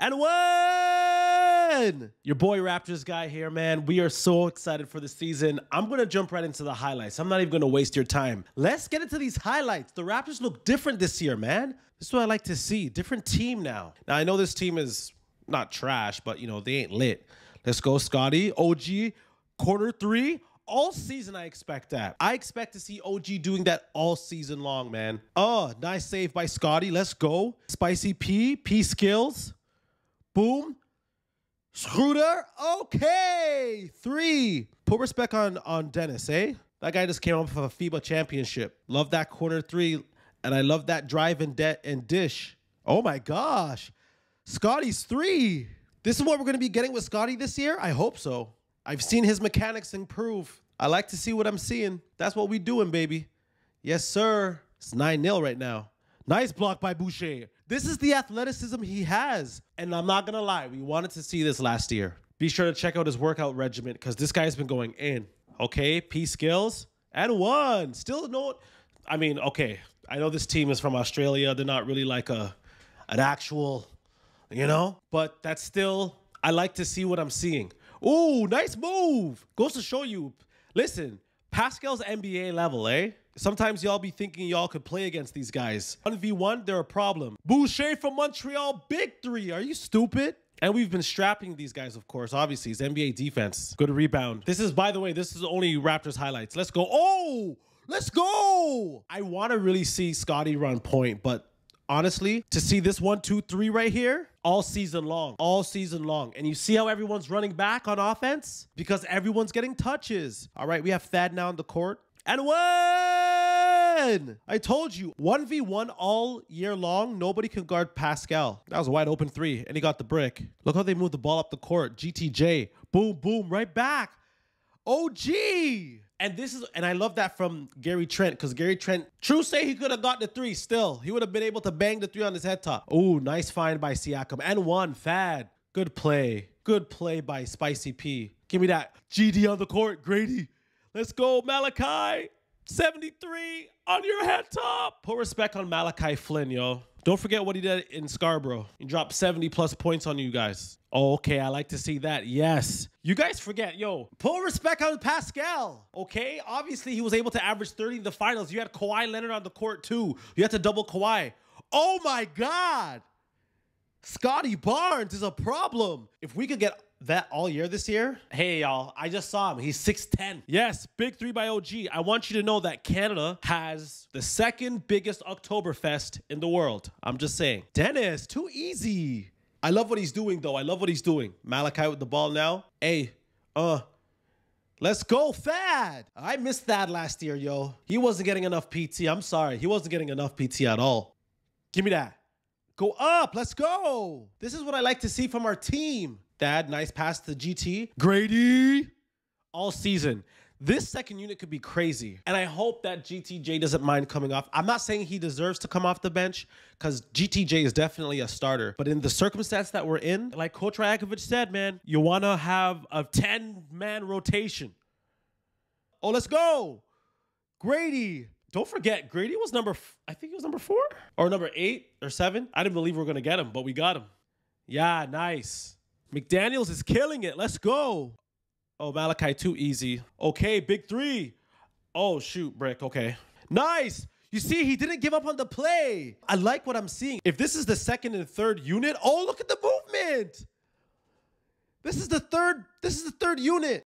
and one. Your boy Raptors guy here, man. We are so excited for the season. I'm going to jump right into the highlights. I'm not even going to waste your time. Let's get into these highlights. The Raptors look different this year, man. This is what I like to see. Different team now. Now, I know this team is not trash, but, you know, they ain't lit. Let's go, Scottie. OG, corner three all season I expect that. I expect to see OG doing that all season long, man. Oh, nice save by Scottie. Let's go. Spicy P, P skills. Boom. Schroeder. Okay. Three. Put respect on, on Dennis, eh? That guy just came off of a FIBA championship. Love that corner three. And I love that drive and, de- and dish. Oh my gosh. Scottie's three. This is what we're going to be getting with Scottie this year? I hope so. I've seen his mechanics improve. I like to see what I'm seeing. That's what we doing, baby. Yes, sir. It's 9-0 right now. Nice block by Boucher. This is the athleticism he has. And I'm not going to lie. We wanted to see this last year. Be sure to check out his workout regimen because this guy's been going in. Okay, P skills. And one. Still no... I mean, okay. I know this team is from Australia. They're not really like a an actual, you know? But that's still... I like to see what I'm seeing. Ooh, nice move. Goes to show you. Listen, Pascal's NBA level, eh? Sometimes y'all be thinking y'all could play against these guys. 1v1, they're a problem. Boucher from Montreal, big three. Are you stupid? And we've been strapping these guys, of course. Obviously, it's NBA defense. Good rebound. This is, by the way, this is only Raptors highlights. Let's go. Oh, let's go. I want to really see Scottie run point, but honestly, to see this one, two, three right here all season long, all season long. And you see how everyone's running back on offense? Because everyone's getting touches. All right, we have Thad now on the court. And I told you, 1v1 all year long, nobody can guard Pascal. That was a wide open three, and he got the brick. Look how they moved the ball up the court. GTJ. Boom, boom, right back. OG! And this is, and I love that from Gary Trent because Gary Trent, true say he could have got the three still. He would have been able to bang the three on his head top. Oh, nice find by Siakam. And one, Thad. Good play. Good play by Spicy P. Give me that. GD on the court, Gradey. Let's go, Malachi. 73 on your head top. Put respect on Malachi Flynn, yo. Don't forget what he did in Scarborough. He dropped 70 plus points on you guys. Okay, I like to see that. Yes. You guys forget, yo, pull respect on Pascal. Okay, obviously he was able to average 30 in the finals. You had Kawhi Leonard on the court too. You had to double Kawhi. Oh my God. Scottie Barnes is a problem. If we could get that all year this year, hey y'all, I just saw him. He's 6'10. Yes, big three by OG. I want you to know that Canada has the second biggest Oktoberfest in the world. I'm just saying. Dennis, too easy. I love what he's doing, though. I love what he's doing. Malachi with the ball now. Hey, uh, let's go, Thad. I missed Thad last year, yo. He wasn't getting enough PT. I'm sorry. He wasn't getting enough PT at all. Give me that. Go up. Let's go. This is what I like to see from our team. Thad, nice pass to GT. Gradey. All season. This second unit could be crazy. And I hope that GTJ doesn't mind coming off. I'm not saying he deserves to come off the bench because GTJ is definitely a starter. But in the circumstance that we're in, like Coach Rajakovic said, man, you want to have a 10 man rotation. Oh, let's go. Gradey. Don't forget, Gradey was number, I think he was number four or number eight or seven. I didn't believe we were going to get him, but we got him. Yeah, nice. McDaniels is killing it. Let's go. Oh, Malachi, too easy. Okay, big three. Oh, shoot, Brick. Okay. Nice. You see, he didn't give up on the play. I like what I'm seeing. If this is the second and third unit, oh, look at the movement. This is the third, this is the third unit.